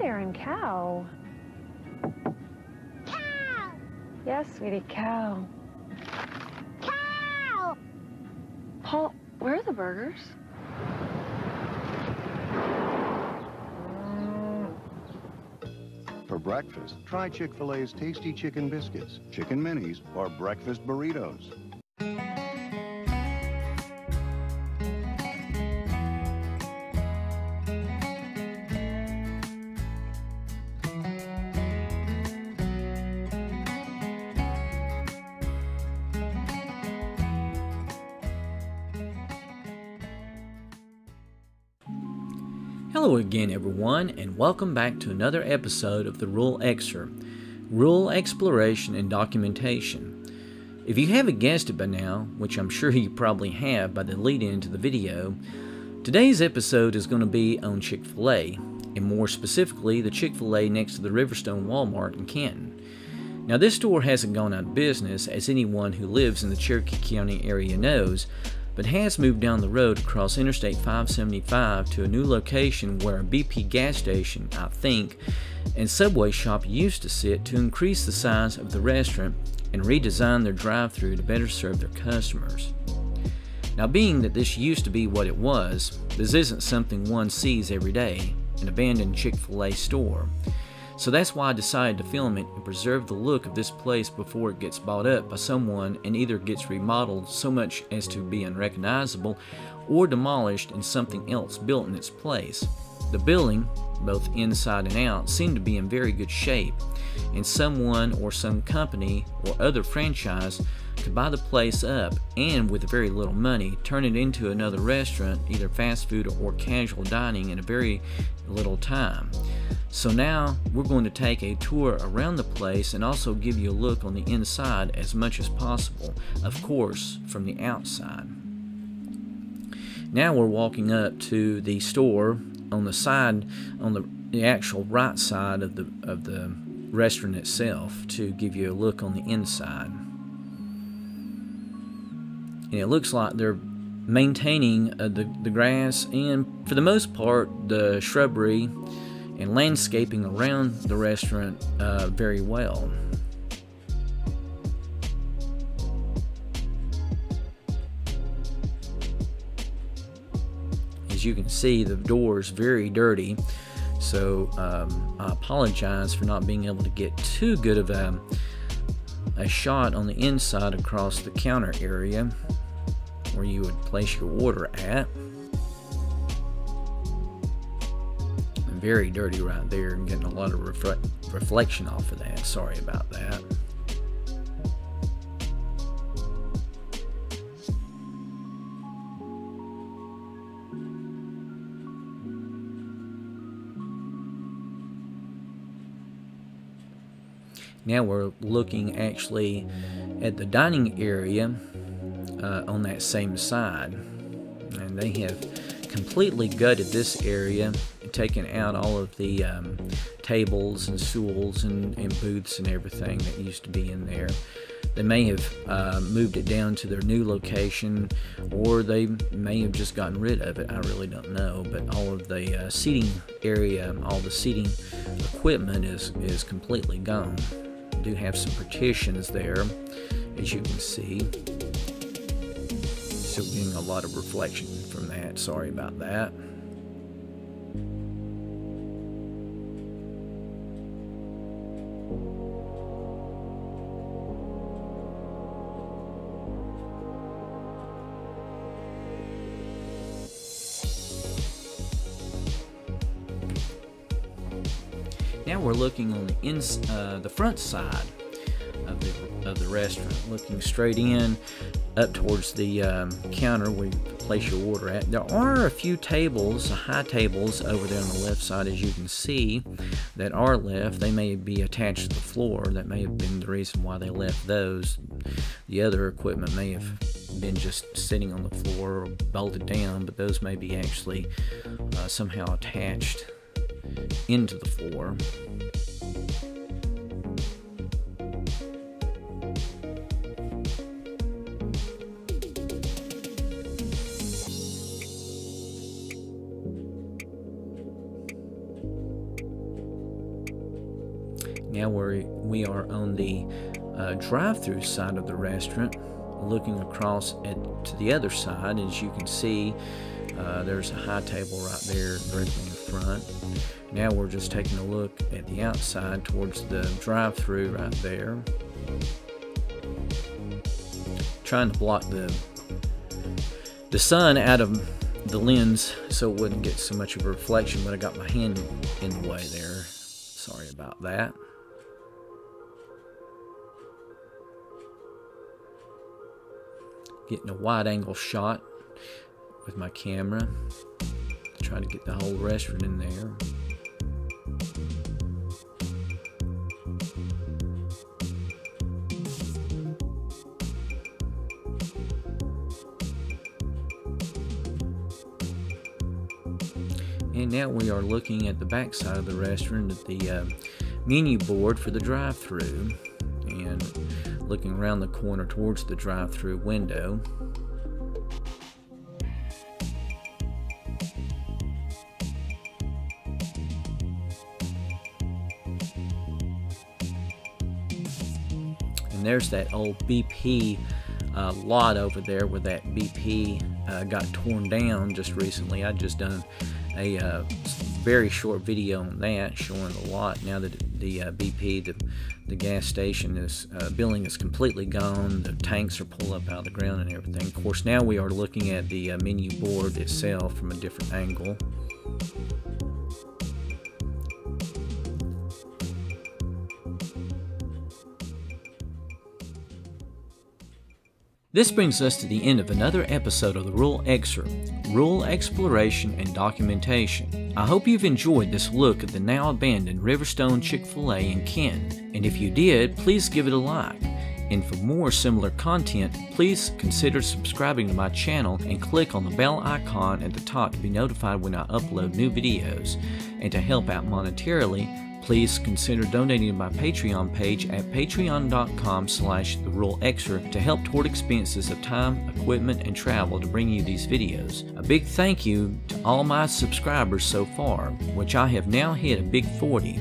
there, and cow. Cow! Yes, sweetie, cow. Cow! Paul, where are the burgers? For breakfast, try Chick-fil-A's tasty chicken biscuits, chicken minis, or breakfast burritos. Hello again, everyone, and welcome back to another episode of the Ruralexer Rural Exploration and Documentation. If you haven't guessed it by now, which I'm sure you probably have by the lead in to the video, today's episode is going to be on Chick fil A, and more specifically, the Chick fil A next to the Riverstone Walmart in Canton. Now, this store hasn't gone out of business, as anyone who lives in the Cherokee County area knows, but has moved down the road across Interstate 575 to a new location where a BP gas station, I think, and Subway shop used to sit to increase the size of the restaurant and redesign their drive through to better serve their customers. Now, being that this used to be what it was, this isn't something one sees every day an abandoned Chick fil A store. So that's why I decided to film it and preserve the look of this place before it gets bought up by someone and either gets remodeled so much as to be unrecognizable or demolished and something else built in its place. The building, both inside and out, seemed to be in very good shape, and someone or some company or other franchise could buy the place up and, with very little money, turn it into another restaurant, either fast food or casual dining, in a very little time. So now we're going to take a tour around the place and also give you a look on the inside as much as possible, of course, from the outside. Now we're walking up to the store on the side, on the, the actual right side of the of the restaurant itself to give you a look on the inside. And it looks like they're maintaining uh, the, the grass and, for the most part, the shrubbery and landscaping around the restaurant uh, very well. As you can see, the door is very dirty, so um, I apologize for not being able to get too good of a, a shot on the inside across the counter area where you would place your order at. Very dirty right there and getting a lot of reflection off of that. Sorry about that. Now we're looking actually at the dining area uh, on that same side. And they have completely gutted this area taken out all of the um, tables and stools and, and, booths and everything that used to be in there. They may have uh, moved it down to their new location, or they may have just gotten rid of it. I really don't know. But all of the uh, seating area, all the seating equipment is is completely gone. We do have some partitions there, as you can see. Still getting a lot of reflection from that. Sorry about that. Now we're looking on the uh, the front side of the of the restaurant, looking straight in up towards the um, counter where you place your order at. There are a few tables, high tables over there on the left side, as you can see, that are left. They may be attached to the floor. That may have been the reason why they left those. The other equipment may have been just sitting on the floor or bolted down, but those may be actually uh, somehow attached into the floor. Now we're, we are on the uh, drive-through side of the restaurant, looking across at, to the other side. As you can see, uh, there's a high table right there directly in the front. Now we're just taking a look at the outside towards the drive-through right there. Trying to block the the sun out of the lens so it wouldn't get so much of a reflection, but I got my hand in the way there. Sorry about that. Getting a wide angle shot with my camera. Trying to get the whole restaurant in there. And now we are looking at the back side of the restaurant at the uh, menu board for the drive-through and looking around the corner towards the drive-through window. And there's that old BP uh, lot over there where that BP uh, got torn down just recently. I just done a uh, very short video on that showing the lot now that the uh, BP, the, the gas station is uh, building is completely gone. The tanks are pulled up out of the ground and everything. Of course, now we are looking at the uh, menu board itself from a different angle. This brings us to the end of another episode of the Ruralexer, Rural Exploration and Documentation. I hope you've enjoyed this look at the now abandoned Riverstone Chick-fil-A in Canton, and if you did, please give it a like. And for more similar content, please consider subscribing to my channel and click on the bell icon at the top to be notified when I upload new videos. And to help out monetarily, please consider donating to my Patreon page at patreon.com slash the rural to help toward expenses of time, equipment, and travel to bring you these videos. A big thank you to all my subscribers so far, which I have now hit a big 40.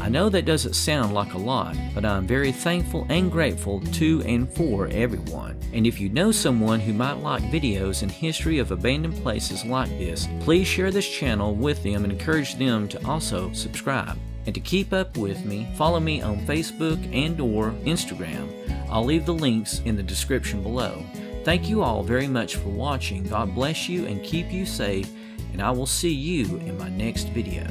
I know that doesn't sound like a lot, but I'm very thankful and grateful to and for everyone. And if you know someone who might like videos and history of abandoned places like this, please share this channel with them and encourage them to also subscribe. And to keep up with me, follow me on Facebook and or Instagram. I'll leave the links in the description below. Thank you all very much for watching. God bless you and keep you safe, and I will see you in my next video.